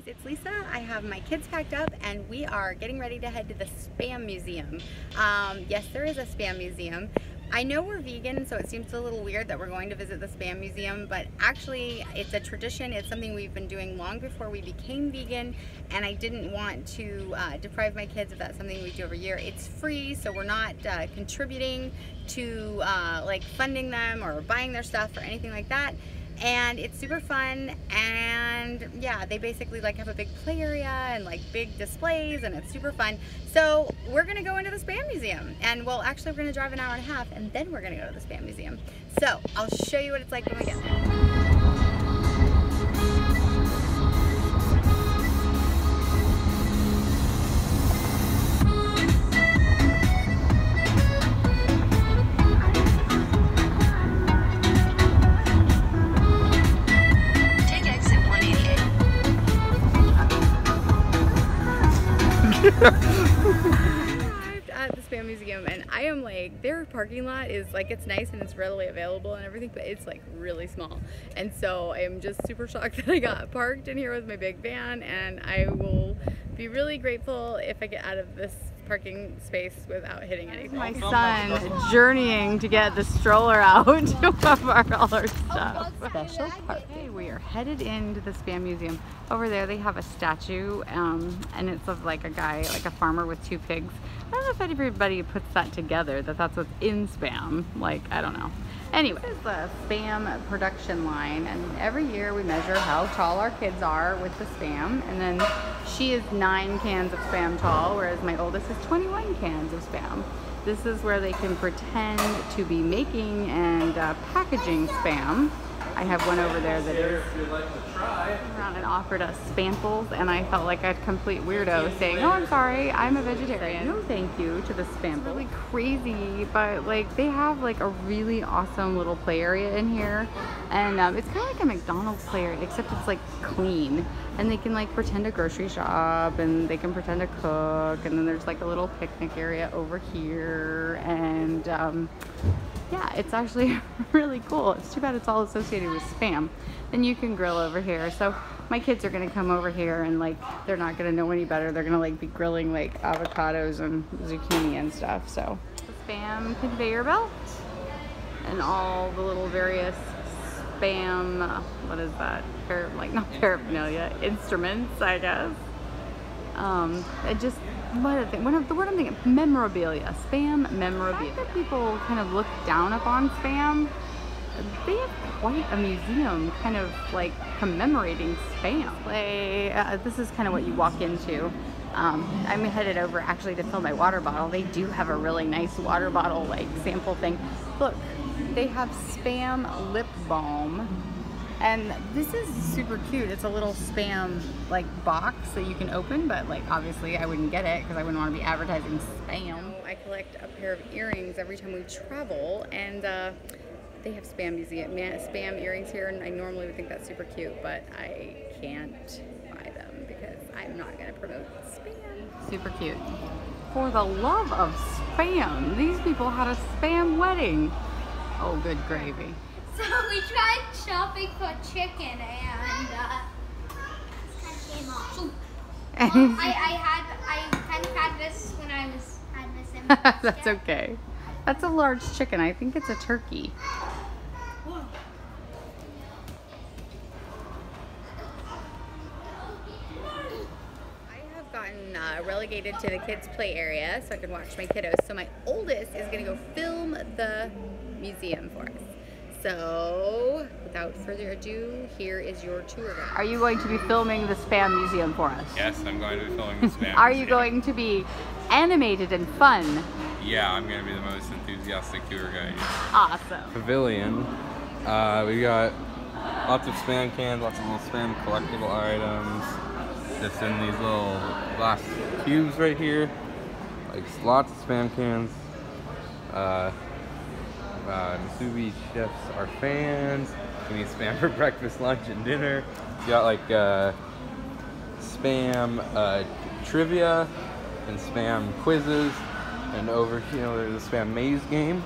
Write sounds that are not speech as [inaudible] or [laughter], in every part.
guys, it's Lisa. I have my kids packed up and we are getting ready to head to the Spam Museum. Um, yes, there is a Spam Museum. I know we're vegan, so it seems a little weird that we're going to visit the Spam Museum, but actually it's a tradition. It's something we've been doing long before we became vegan, and I didn't want to uh, deprive my kids of that something we do every year. It's free, so we're not uh, contributing to uh, like funding them or buying their stuff or anything like that and it's super fun and yeah they basically like have a big play area and like big displays and it's super fun. So we're gonna go into the spam museum and well actually we're gonna drive an hour and a half and then we're gonna go to the spam museum. So I'll show you what it's like when we get there parking lot is like, it's nice and it's readily available and everything, but it's like really small. And so I am just super shocked [laughs] that I got parked in here with my big van and I will be really grateful if I get out of this parking space without hitting anything. My son journeying to get the stroller out [laughs] of our, all our stuff. Special park. Okay, we are headed into the Spam Museum. Over there they have a statue um, and it's of like a guy, like a farmer with two pigs. I don't know if everybody puts that together, that that's what's in Spam. Like, I don't know. Anyway, this is the Spam production line and every year we measure how tall our kids are with the Spam and then she is nine cans of Spam tall whereas my oldest is 21 cans of Spam. This is where they can pretend to be making and uh, packaging Spam. I have one over there that is around and offered us spamples and I felt like a complete weirdo saying, oh, I'm sorry, I'm a vegetarian. No thank you to the spample. It's really crazy, but like they have like a really awesome little play area in here and um, it's kind of like a McDonald's play area except it's like clean and they can like pretend to grocery shop and they can pretend to cook and then there's like a little picnic area over here and um, yeah, it's actually [laughs] really cool. It's too bad it's all associated with spam. Then you can grill over here. So my kids are gonna come over here and like, they're not gonna know any better. They're gonna like be grilling like avocados and zucchini and stuff. So the spam conveyor belt and all the little various spam, what is that? Par like not paraphernalia, instruments, I guess. Um, it just what I think, one of the word I'm thinking, memorabilia, spam memorabilia. that people kind of look down upon spam. They have quite a museum kind of like commemorating spam. Like, uh, this is kind of what you walk into. Um, I'm headed over actually to fill my water bottle. They do have a really nice water bottle like sample thing. Look, they have spam lip balm and this is super cute. It's a little spam like box that you can open, but like obviously I wouldn't get it because I wouldn't want to be advertising spam. I collect a pair of earrings every time we travel and uh, they have spam museum, spam earrings here and I normally would think that's super cute, but I can't buy them because I'm not going to promote spam. Super cute. For the love of spam, these people had a spam wedding. Oh, good gravy. So we tried shopping for chicken and uh, came off. well, I, I had I kind of had this when I was had this. in [laughs] That's okay. That's a large chicken. I think it's a turkey. Uh, relegated to the kids play area so I can watch my kiddos. So my oldest is gonna go film the museum for us. So, without further ado, here is your tour guide. Are you going to be filming the Spam Museum for us? Yes, I'm going to be filming the Spam [laughs] Are you going to be animated and fun? Yeah, I'm going to be the most enthusiastic tour guide. Awesome. Pavilion. Uh, we got lots of Spam cans, lots of little Spam collectible items. Just in these little glass cubes right here. Like lots of Spam cans. Uh, uh, Musubi chefs are fans. We need spam for [laughs] breakfast, lunch, and dinner. You got like uh, spam uh, trivia and spam quizzes. And over here, you know, there's a spam maze game.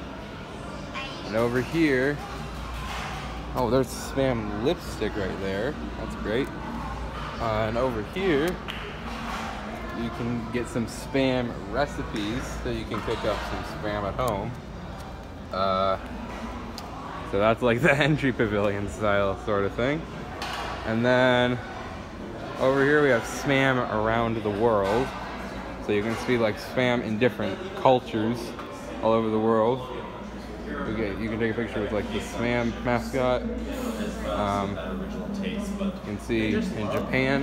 And over here, oh, there's spam lipstick right there. That's great. Uh, and over here, you can get some spam recipes so you can cook up some spam at home. Uh, so that's like [laughs] the entry pavilion style sort of thing. And then over here we have spam around the world. So you can see like spam in different cultures all over the world. Get, you can take a picture with like the spam mascot. Um, you can see in Japan,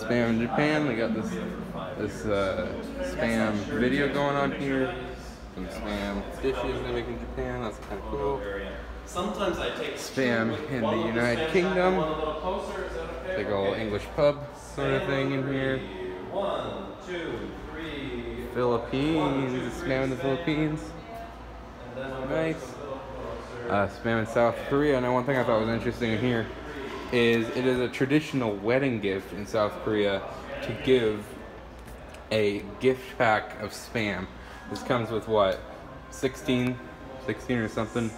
spam in Japan. They got this this uh, spam video going on here. Some spam dishes they make in Japan. That's kind of cool. Sometimes I take Spam in the United Kingdom. Big old English pub sort of thing in here. One, two, three. Philippines. Spam in the Philippines. Nice. Uh, spam in South Korea. Now, one thing I thought was interesting in here is it is a traditional wedding gift in South Korea to give a gift pack of spam. This comes with what? 16? 16 or something?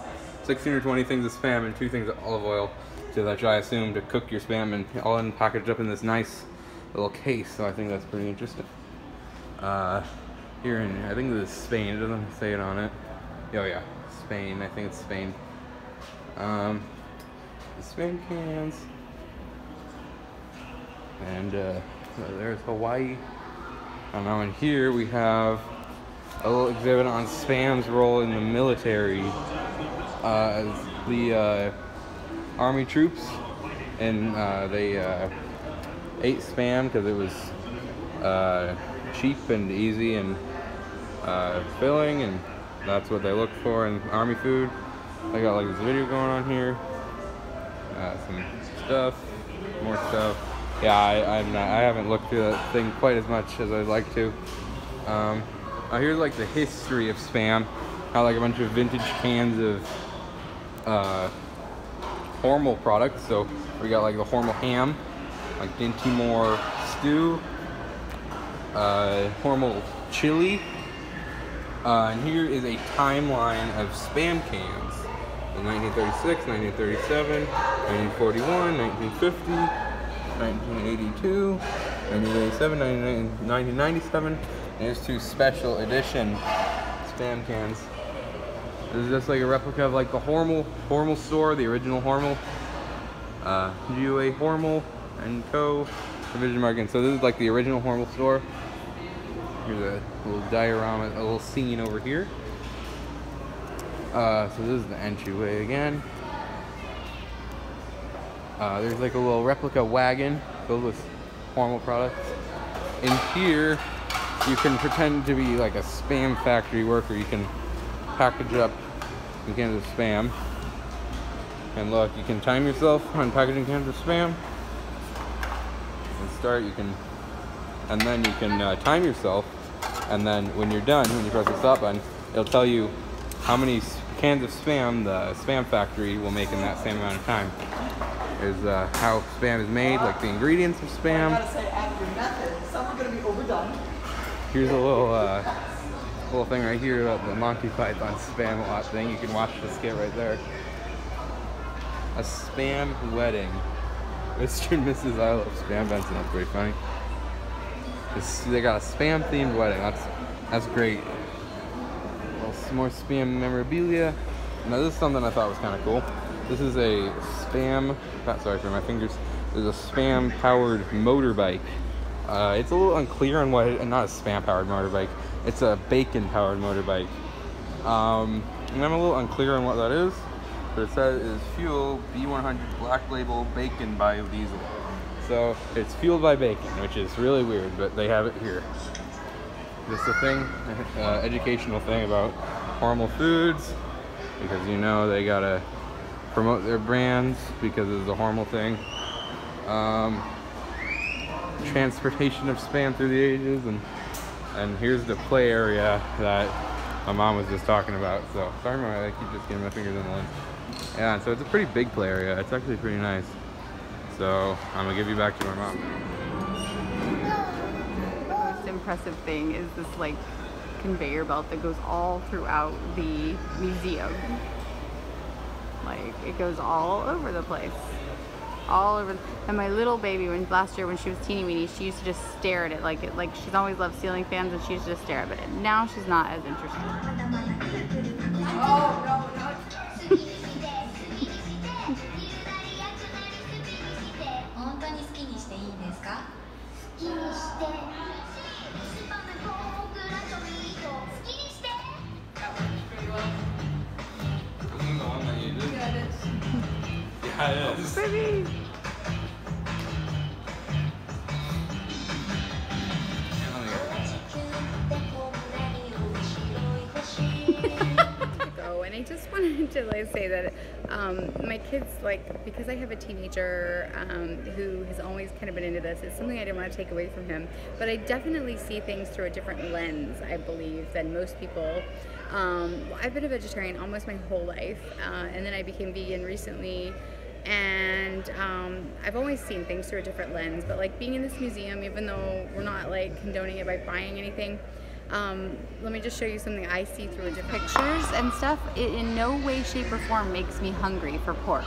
16 or 20 things of spam and two things of olive oil. So that I assume to cook your spam and all in packaged up in this nice little case. So I think that's pretty interesting. Uh, here in, I think this is Spain. It doesn't say it on it. Oh yeah, Spain. I think it's Spain. Um, Spain cans. And uh, so there's Hawaii. And now in here we have a little exhibit on Spam's role in the military. Uh, as the uh, army troops, and uh, they uh, ate Spam because it was uh, cheap and easy and filling, and that's what they look for in army food. I got like this video going on here. Uh, some stuff, more stuff. Yeah, I, I'm not, I haven't looked through that thing quite as much as I'd like to. Um, uh, here's like the history of spam. Got like a bunch of vintage cans of uh, Hormel products. So we got like the Hormel ham, like Dinty Moore stew, uh, Hormel chili. Uh, and here is a timeline of spam cans. In 1936, 1937, 1941, 1950, 1982, 1987, 1997. And here's two special edition spam cans. This is just like a replica of like the Hormel Hormel store, the original Hormel. Uh, GUA Hormel and Co. Division marking. So this is like the original Hormel store. Here's a little diorama, a little scene over here. Uh, so this is the entryway again. Uh, there's like a little replica wagon filled with Hormel products. In here, you can pretend to be like a spam factory worker. You can package up some cans of spam. And look, you can time yourself on packaging cans of spam. And start, you can, and then you can uh, time yourself. And then when you're done, when you press the stop button, it'll tell you how many cans of spam the spam factory will make in that same amount of time. Is uh, how spam is made, like the ingredients of spam. I gotta say, after method, some are gonna be overdone. Here's a little uh, little thing right here about the Monty Python Spamalot thing. You can watch the skit right there. A spam wedding. [laughs] Mr. and Mrs. I love spam Benson. That's pretty funny. It's, they got a spam themed wedding. That's that's great. Some more spam memorabilia. Now this is something I thought was kind of cool. This is a spam. Sorry for my fingers. There's a spam powered motorbike. Uh, it's a little unclear on what, not a spam powered motorbike, it's a bacon powered motorbike. Um, and I'm a little unclear on what that is, but it says it is fuel B100 black label bacon biodiesel. So it's fueled by bacon, which is really weird, but they have it here. Just a thing, [laughs] uh, educational thing about Hormel Foods, because you know they gotta promote their brands because it's a Hormel thing. Um, transportation of spam through the ages and and here's the play area that my mom was just talking about. So sorry mom, I keep just getting my fingers in the lens yeah so it's a pretty big play area. It's actually pretty nice. So I'm gonna give you back to my mom. The most impressive thing is this like conveyor belt that goes all throughout the museum. Like it goes all over the place. all over. And my little baby, when last year when she was teeny weeny, she used to just stare at it like it, like she's always loved ceiling fans, and she used to just stare at it. Now she's not as interested. Oh, no, no. Is. Baby. and I just wanted to like say that um, my kids like because I have a teenager um, who has always kind of been into this it's something I didn't want to take away from him but I definitely see things through a different lens I believe than most people um, I've been a vegetarian almost my whole life uh, and then I became vegan recently and um, I've always seen things through a different lens but like being in this museum even though we're not like condoning it by buying anything um, let me just show you something I see through different Pictures and stuff, it in no way, shape, or form makes me hungry for pork.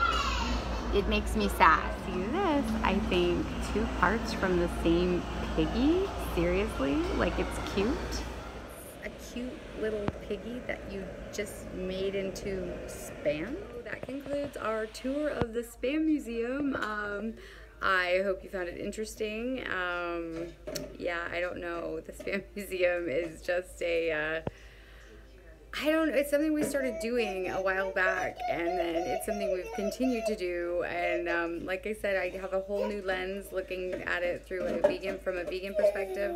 It makes me sad. See this? I think two parts from the same piggy. Seriously, like it's cute. a cute little piggy that you just made into spam. That concludes our tour of the Spam Museum. Um, I hope you found it interesting. Um, yeah, I don't know. The Spam [laughs] Museum is just a. Uh, I don't know. It's something we started doing a while back, and then it's something we've continued to do. And um, like I said, I have a whole new lens looking at it through a vegan from a vegan perspective.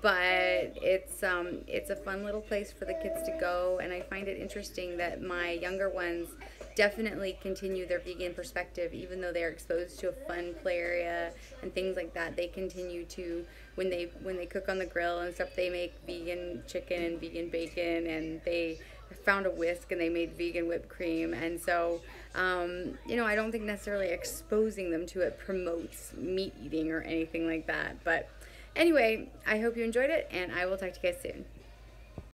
But it's um, it's a fun little place for the kids to go, and I find it interesting that my younger ones definitely continue their vegan perspective, even though they're exposed to a fun play area and things like that. They continue to when they when they cook on the grill and stuff. They make vegan chicken and vegan bacon, and they found a whisk and they made vegan whipped cream. And so, um, you know, I don't think necessarily exposing them to it promotes meat eating or anything like that. But anyway, I hope you enjoyed it, and I will talk to you guys soon.